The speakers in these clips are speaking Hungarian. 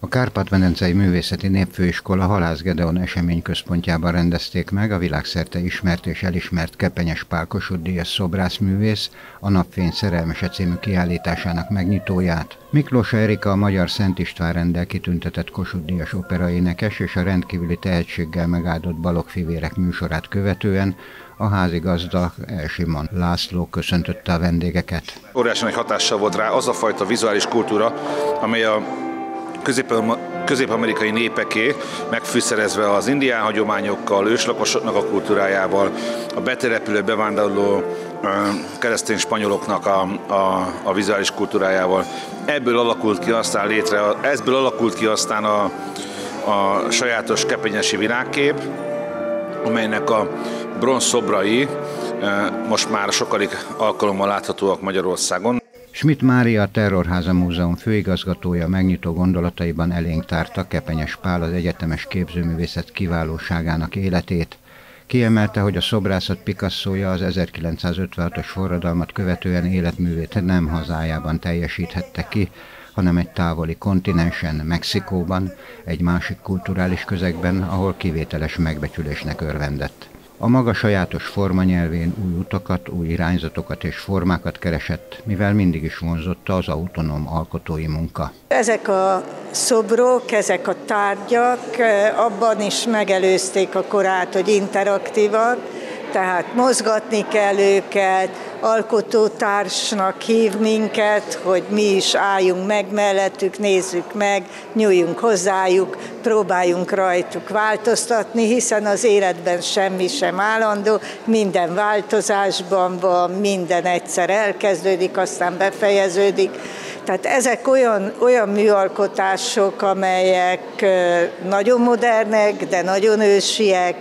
A Kárpát-medencei Művészeti Népfőiskola Halász Gedeon eseményközpontjában rendezték meg a világszerte ismert és elismert Kepenyes Pál Kossuth Díjas szobrászművész a Napfény szerelmese című kiállításának megnyitóját. Miklós Erika a Magyar Szent István rendel kitüntetett Kossuth Díjas operaénekes és a rendkívüli tehetséggel megáldott balogfivérek műsorát követően a házigazda Elsimon László köszöntötte a vendégeket. Óriási nagy hatással volt rá az a fajta vizuális kultúra, amely a közép-amerikai népeké, megfűszerezve az indián hagyományokkal, őslakosoknak a kultúrájával, a betelepülő, bevándorló keresztény spanyoloknak a, a, a vizuális kultúrájával. Ebből alakult ki aztán létre, ebből alakult ki aztán a, a sajátos kepenyesi virágkép, amelynek a bronz szobrai most már sokadik alkalommal láthatóak Magyarországon. Schmidt Mária a Terrorháza Múzeum főigazgatója megnyitó gondolataiban elénk tárta Kepenyes Pál az egyetemes képzőművészet kiválóságának életét. Kiemelte, hogy a szobrászat Picasso-ja az 1956-os forradalmat követően életművét nem hazájában teljesíthette ki, hanem egy távoli kontinensen, Mexikóban, egy másik kulturális közegben, ahol kivételes megbecsülésnek örvendett. A maga sajátos formanyelvén új utakat, új irányzatokat és formákat keresett, mivel mindig is vonzotta az autonóm alkotói munka. Ezek a szobrok, ezek a tárgyak eh, abban is megelőzték a korát, hogy interaktívak, tehát mozgatni kell őket, alkotótársnak hív minket, hogy mi is álljunk meg mellettük, nézzük meg, nyúljunk hozzájuk, próbáljunk rajtuk változtatni, hiszen az életben semmi sem állandó, minden változásban van, minden egyszer elkezdődik, aztán befejeződik. Tehát ezek olyan, olyan műalkotások, amelyek nagyon modernek, de nagyon ősiek,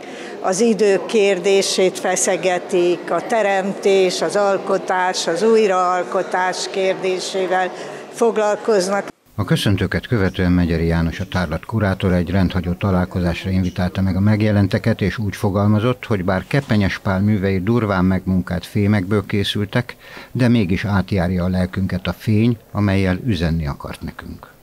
az idő kérdését feszegetik, a teremtés, az alkotás, az újraalkotás kérdésével foglalkoznak. A köszöntőket követően Megyeri János a tárlat kurátor egy rendhagyó találkozásra invitálta meg a megjelenteket, és úgy fogalmazott, hogy bár Kepenyes Pál művei durván megmunkált fémekből készültek, de mégis átjárja a lelkünket a fény, amelyel üzenni akart nekünk.